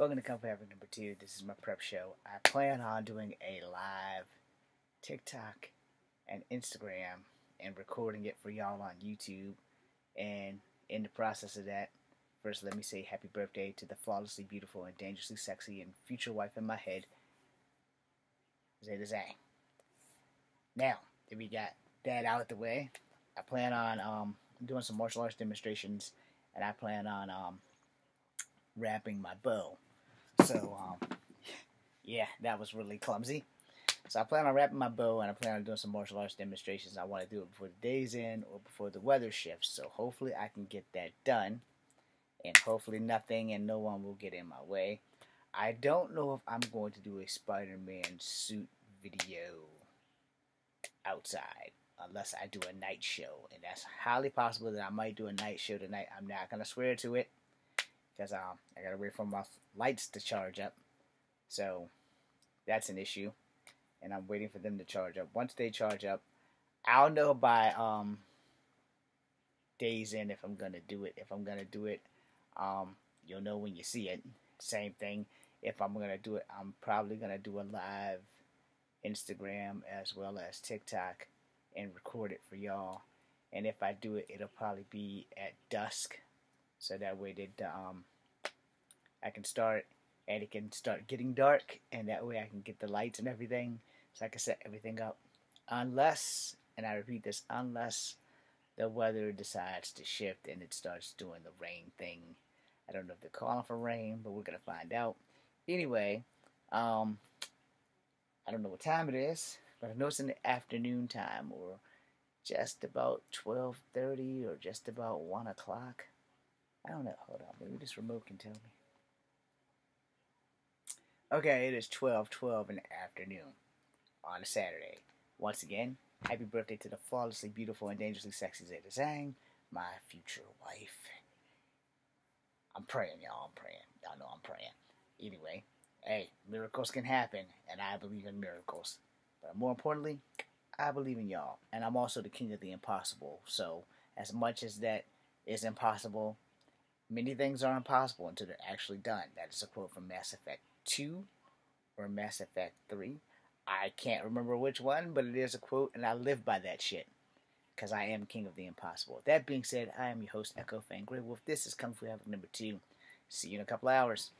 Welcome to Kung number two. This is my prep show. I plan on doing a live TikTok and Instagram and recording it for y'all on YouTube. And in the process of that, first let me say happy birthday to the flawlessly beautiful and dangerously sexy and future wife in my head, Zeta Zhang. Now that we got that out of the way, I plan on um, doing some martial arts demonstrations, and I plan on um, wrapping my bow. So, um, yeah, that was really clumsy. So I plan on wrapping my bow, and I plan on doing some martial arts demonstrations. I want to do it before the day's in or before the weather shifts. So hopefully I can get that done, and hopefully nothing and no one will get in my way. I don't know if I'm going to do a Spider-Man suit video outside unless I do a night show, and that's highly possible that I might do a night show tonight. I'm not gonna swear to it because um, I gotta wait for my lights to charge up, so that's an issue, and I'm waiting for them to charge up. Once they charge up, I'll know by um, days in if I'm gonna do it. If I'm gonna do it, um, you'll know when you see it. Same thing. If I'm gonna do it, I'm probably gonna do a live Instagram as well as TikTok and record it for y'all. And if I do it, it'll probably be at dusk, so that way that um, I can start and it can start getting dark, and that way I can get the lights and everything, so I can set everything up. Unless, and I repeat this, unless the weather decides to shift and it starts doing the rain thing. I don't know if they're calling for rain, but we're gonna find out. Anyway, um, I don't know what time it is. But I know it's in the afternoon time or just about 12.30 or just about 1 o'clock. I don't know. Hold on. Maybe this remote can tell me. Okay, it is 12.12 in the afternoon on a Saturday. Once again, happy birthday to the flawlessly beautiful and dangerously sexy Zeta Zhang, my future wife. I'm praying, y'all. I'm praying. Y'all know I'm praying. Anyway, hey, miracles can happen, and I believe in miracles. But more importantly, I believe in y'all. And I'm also the king of the impossible. So, as much as that is impossible, many things are impossible until they're actually done. That is a quote from Mass Effect 2 or Mass Effect 3. I can't remember which one, but it is a quote, and I live by that shit. Because I am king of the impossible. That being said, I am your host, Echo Fan Grey Wolf. This is Kung Fu Havok number 2. See you in a couple hours.